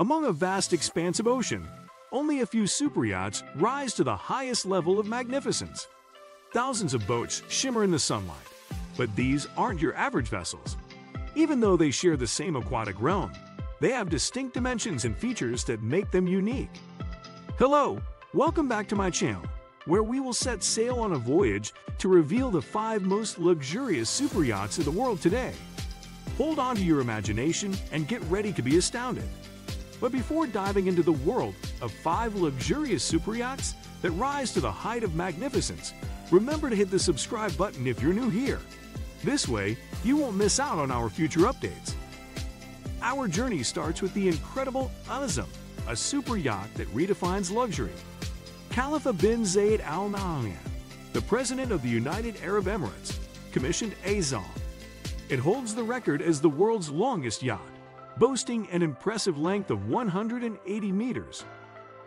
Among a vast expanse of ocean, only a few super yachts rise to the highest level of magnificence. Thousands of boats shimmer in the sunlight, but these aren't your average vessels. Even though they share the same aquatic realm, they have distinct dimensions and features that make them unique. Hello, welcome back to my channel, where we will set sail on a voyage to reveal the five most luxurious super yachts of the world today. Hold on to your imagination and get ready to be astounded. But before diving into the world of five luxurious super yachts that rise to the height of magnificence, remember to hit the subscribe button if you're new here. This way, you won't miss out on our future updates. Our journey starts with the incredible Azzam, a super yacht that redefines luxury. Khalifa bin Zayed Al Nahyan, the president of the United Arab Emirates, commissioned Azzam. It holds the record as the world's longest yacht boasting an impressive length of 180 meters.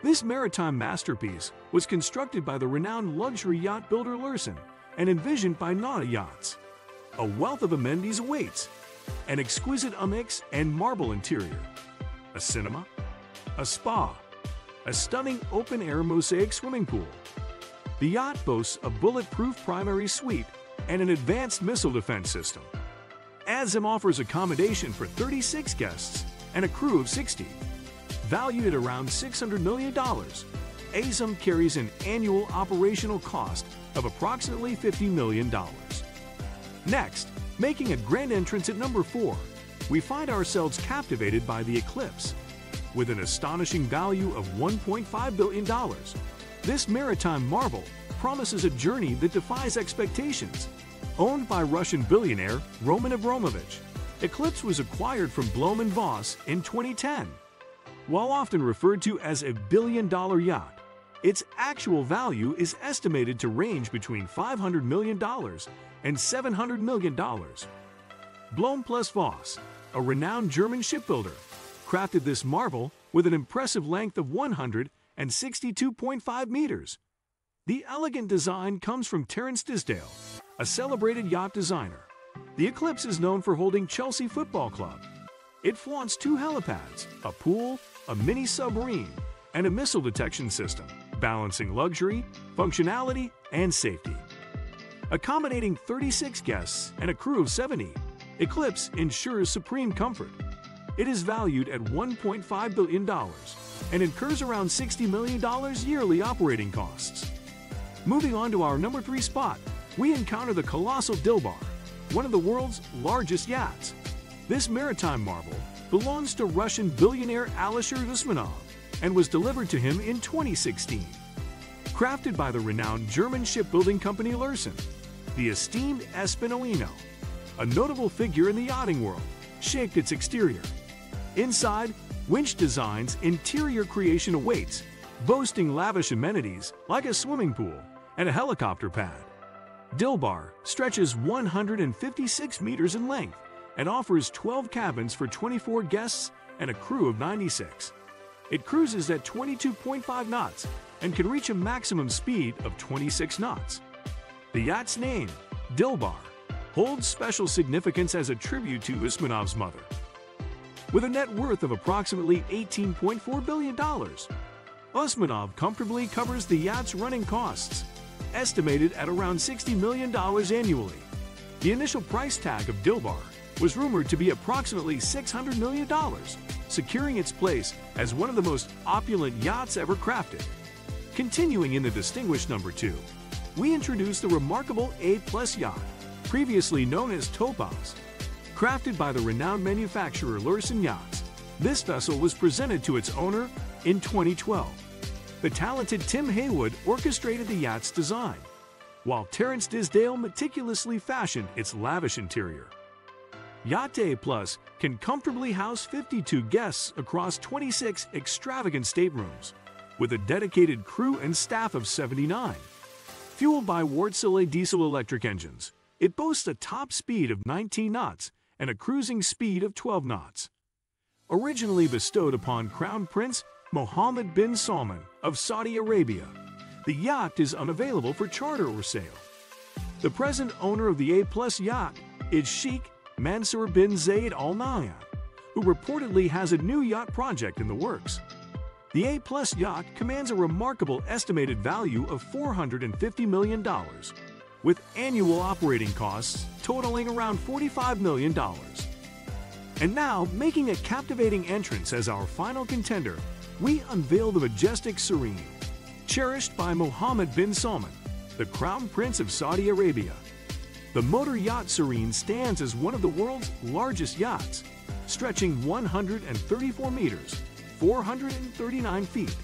This maritime masterpiece was constructed by the renowned luxury yacht builder Lürssen and envisioned by Nauta Yachts. A wealth of amenities awaits, an exquisite onyx and marble interior, a cinema, a spa, a stunning open-air mosaic swimming pool. The yacht boasts a bulletproof primary suite and an advanced missile defense system. Azzam offers accommodation for 36 guests and a crew of 60. Valued at around $600 million, Azzam carries an annual operational cost of approximately $50 million. Next, making a grand entrance at number 4, we find ourselves captivated by the Eclipse. With an astonishing value of $1.5 billion, this maritime marvel promises a journey that defies expectations Owned by Russian billionaire Roman Abramovich, Eclipse was acquired from Blohm & Voss in 2010. While often referred to as a billion-dollar yacht, its actual value is estimated to range between $500 million and $700 million. Blohm plus Voss, a renowned German shipbuilder, crafted this marvel with an impressive length of 162.5 meters. The elegant design comes from Terence Disdale, a celebrated yacht designer. The Eclipse is known for holding Chelsea Football Club. It flaunts two helipads, a pool, a mini submarine, and a missile detection system, balancing luxury, functionality, and safety. Accommodating 36 guests and a crew of 70, Eclipse ensures supreme comfort. It is valued at $1.5 billion and incurs around $60 million yearly operating costs. Moving on to our number 3 spot, we encounter the colossal Dilbar, one of the world's largest yachts. This maritime marvel belongs to Russian billionaire Alisher Usmanov and was delivered to him in 2016. Crafted by the renowned German shipbuilding company Lürssen, the esteemed Espen Oino, a notable figure in the yachting world, shaped its exterior. Inside, Winch Design's interior creation awaits, boasting lavish amenities like a swimming pool and a helicopter pad. Dilbar stretches 156 meters in length and offers 12 cabins for 24 guests and a crew of 96. It cruises at 22.5 knots and can reach a maximum speed of 26 knots. The yacht's name, Dilbar, holds special significance as a tribute to Usmanov's mother. With a net worth of approximately $18.4 billion, Usmanov comfortably covers the yacht's running costs estimated at around $60 million annually. The initial price tag of Dilbar was rumored to be approximately $600 million, securing its place as one of the most opulent yachts ever crafted. Continuing in the distinguished number 2, we introduce the remarkable A-Plus yacht, previously known as Topaz. Crafted by the renowned manufacturer Lürssen Yachts, this vessel was presented to its owner in 2012 the talented Tim Heywood orchestrated the yacht's design, while Terence Disdale meticulously fashioned its lavish interior. Yacht Plus can comfortably house 52 guests across 26 extravagant staterooms, with a dedicated crew and staff of 79. Fueled by Wärtsilä diesel-electric engines, it boasts a top speed of 19 knots and a cruising speed of 12 knots. Originally bestowed upon Crown Prince Mohammed bin Salman of Saudi Arabia. The yacht is unavailable for charter or sale. The present owner of the A-Plus yacht is Sheikh Mansour bin Zayed Al Nahyan, who reportedly has a new yacht project in the works. The A Plus yacht commands a remarkable estimated value of $450 million, with annual operating costs totaling around $45 million. And now, making a captivating entrance as our final contender, we unveil the majestic Serene, cherished by Mohammed bin Salman, the Crown Prince of Saudi Arabia. The motor yacht Serene stands as one of the world's largest yachts, stretching 134 meters 439 feet.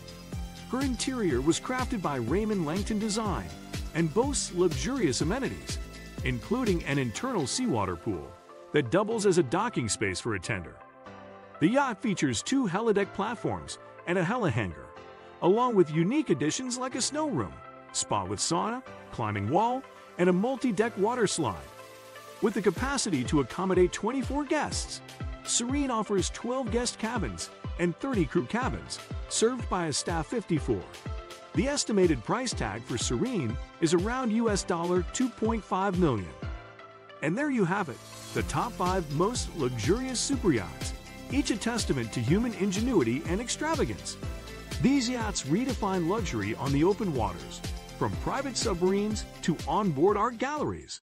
Her interior was crafted by Raymond Langton Design and boasts luxurious amenities, including an internal seawater pool that doubles as a docking space for a tender. The yacht features two helideck platforms and a helihangar, along with unique additions like a snow room, spa with sauna, climbing wall, and a multi-deck water slide. With the capacity to accommodate 24 guests, Serene offers 12 guest cabins and 30 crew cabins, served by a staff 54. The estimated price tag for Serene is around US dollar 2.5 million. And there you have it, the top 5 most luxurious super yachts, each a testament to human ingenuity and extravagance. These yachts redefine luxury on the open waters, from private submarines to onboard art galleries.